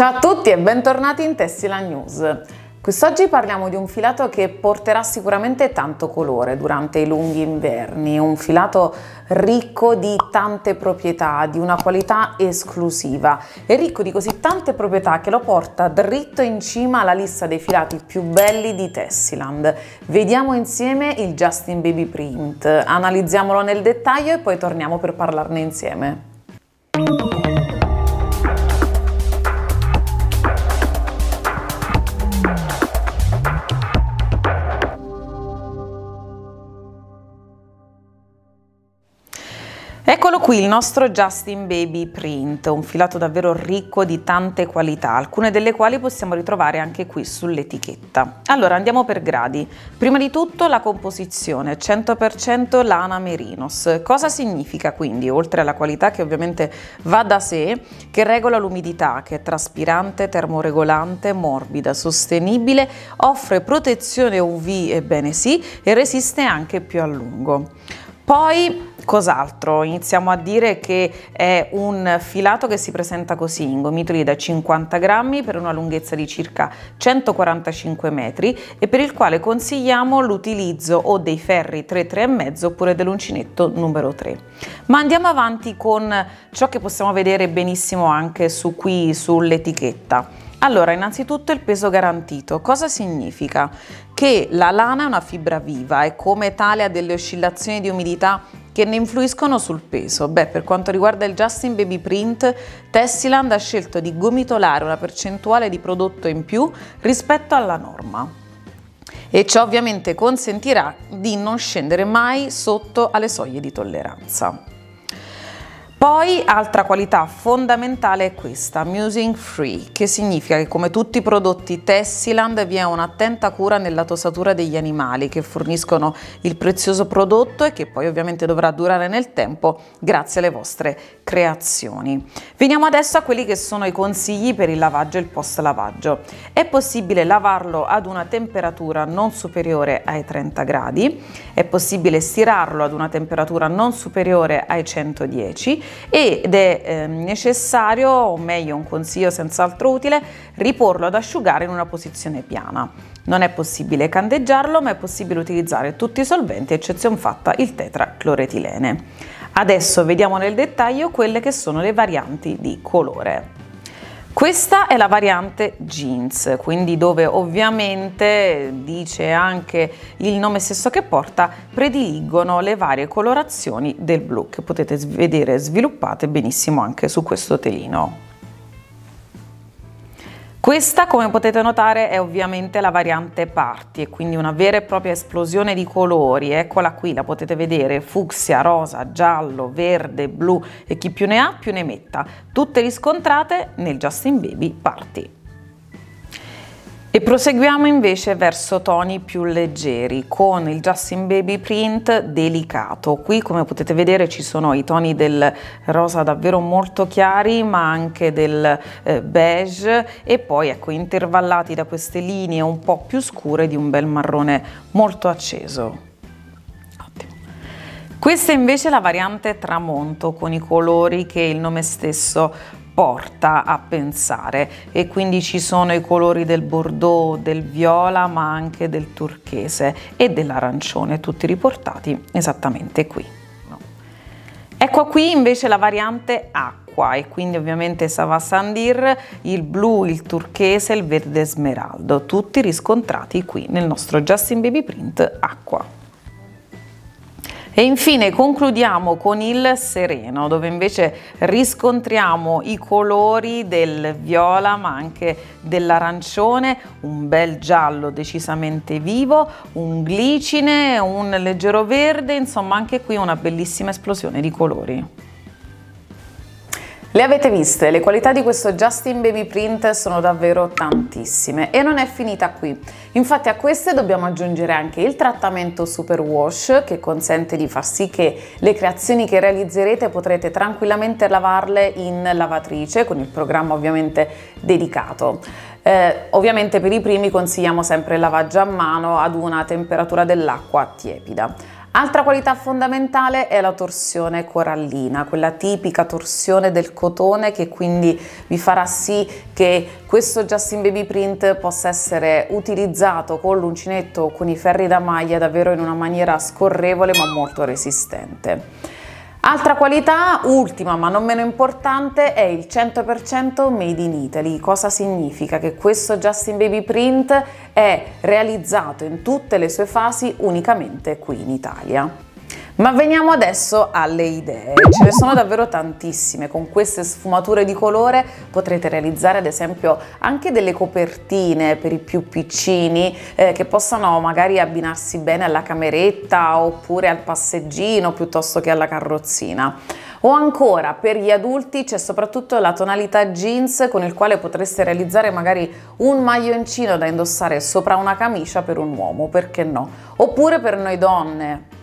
Ciao a tutti e bentornati in Tessila News. Quest'oggi parliamo di un filato che porterà sicuramente tanto colore durante i lunghi inverni, un filato ricco di tante proprietà, di una qualità esclusiva e ricco di così tante proprietà che lo porta dritto in cima alla lista dei filati più belli di Tessiland. Vediamo insieme il Justin Baby Print, analizziamolo nel dettaglio e poi torniamo per parlarne insieme. Eccolo qui il nostro Justin Baby Print, un filato davvero ricco di tante qualità, alcune delle quali possiamo ritrovare anche qui sull'etichetta. Allora andiamo per gradi. Prima di tutto la composizione, 100% lana merinos. Cosa significa quindi, oltre alla qualità che ovviamente va da sé, che regola l'umidità, che è traspirante, termoregolante, morbida, sostenibile, offre protezione UV, ebbene sì, e resiste anche più a lungo. Poi cos'altro? Iniziamo a dire che è un filato che si presenta così in gomitoli da 50 grammi per una lunghezza di circa 145 metri e per il quale consigliamo l'utilizzo o dei ferri 3-3,5 oppure dell'uncinetto numero 3. Ma andiamo avanti con ciò che possiamo vedere benissimo anche su qui sull'etichetta. Allora, innanzitutto il peso garantito. Cosa significa? Che la lana è una fibra viva e come tale ha delle oscillazioni di umidità che ne influiscono sul peso. Beh, per quanto riguarda il Justin Baby Print, Tessiland ha scelto di gomitolare una percentuale di prodotto in più rispetto alla norma e ciò ovviamente consentirà di non scendere mai sotto alle soglie di tolleranza. Poi altra qualità fondamentale è questa, Musing Free, che significa che come tutti i prodotti Tessiland vi è un'attenta cura nella tosatura degli animali che forniscono il prezioso prodotto e che poi ovviamente dovrà durare nel tempo grazie alle vostre creazioni. Veniamo adesso a quelli che sono i consigli per il lavaggio e il post lavaggio. È possibile lavarlo ad una temperatura non superiore ai 30 gradi, è possibile stirarlo ad una temperatura non superiore ai 110 ed è eh, necessario, o meglio un consiglio senz'altro utile, riporlo ad asciugare in una posizione piana. Non è possibile candeggiarlo ma è possibile utilizzare tutti i solventi eccezion fatta il tetracloretilene. Adesso vediamo nel dettaglio quelle che sono le varianti di colore. Questa è la variante jeans, quindi dove ovviamente dice anche il nome stesso che porta, prediligono le varie colorazioni del blu che potete vedere sviluppate benissimo anche su questo telino. Questa, come potete notare, è ovviamente la variante Party quindi una vera e propria esplosione di colori. Eccola qui, la potete vedere, fucsia, rosa, giallo, verde, blu e chi più ne ha più ne metta. Tutte riscontrate nel Justin Baby Party. E proseguiamo invece verso toni più leggeri con il Justin Baby Print delicato. Qui come potete vedere ci sono i toni del rosa davvero molto chiari ma anche del eh, beige e poi ecco intervallati da queste linee un po' più scure di un bel marrone molto acceso. Questa invece è la variante tramonto con i colori che il nome stesso porta a pensare e quindi ci sono i colori del bordeaux, del viola ma anche del turchese e dell'arancione tutti riportati esattamente qui. Ecco qui invece la variante acqua e quindi ovviamente Sava Sandir, il blu, il turchese il verde smeraldo, tutti riscontrati qui nel nostro Justin Baby Print acqua. E infine concludiamo con il sereno, dove invece riscontriamo i colori del viola ma anche dell'arancione, un bel giallo decisamente vivo, un glicine, un leggero verde, insomma anche qui una bellissima esplosione di colori. Le avete viste, le qualità di questo Justin Baby Print sono davvero tantissime e non è finita qui. Infatti a queste dobbiamo aggiungere anche il trattamento Super Wash che consente di far sì che le creazioni che realizzerete potrete tranquillamente lavarle in lavatrice con il programma ovviamente dedicato. Eh, ovviamente per i primi consigliamo sempre il lavaggio a mano ad una temperatura dell'acqua tiepida. Altra qualità fondamentale è la torsione corallina, quella tipica torsione del cotone che quindi vi farà sì che questo Justin Baby Print possa essere utilizzato con l'uncinetto o con i ferri da maglia davvero in una maniera scorrevole ma molto resistente. Altra qualità, ultima ma non meno importante, è il 100% made in Italy. Cosa significa? Che questo Justin Baby Print è realizzato in tutte le sue fasi unicamente qui in Italia. Ma veniamo adesso alle idee, ce ne sono davvero tantissime, con queste sfumature di colore potrete realizzare ad esempio anche delle copertine per i più piccini eh, che possano magari abbinarsi bene alla cameretta oppure al passeggino piuttosto che alla carrozzina. O ancora per gli adulti c'è soprattutto la tonalità jeans con il quale potreste realizzare magari un maglioncino da indossare sopra una camicia per un uomo, perché no? Oppure per noi donne,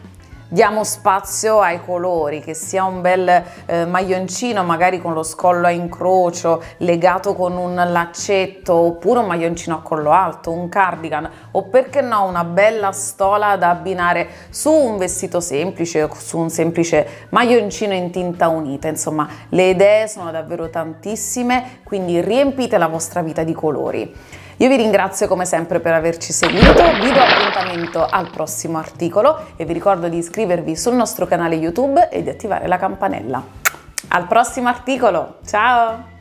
diamo spazio ai colori, che sia un bel eh, maglioncino magari con lo scollo a incrocio legato con un laccetto oppure un maglioncino a collo alto, un cardigan o perché no una bella stola da abbinare su un vestito semplice o su un semplice maglioncino in tinta unita, insomma le idee sono davvero tantissime, quindi riempite la vostra vita di colori. Io vi ringrazio come sempre per averci seguito, vi do appuntamento al prossimo articolo e vi ricordo di iscrivervi sul nostro canale YouTube e di attivare la campanella. Al prossimo articolo, ciao!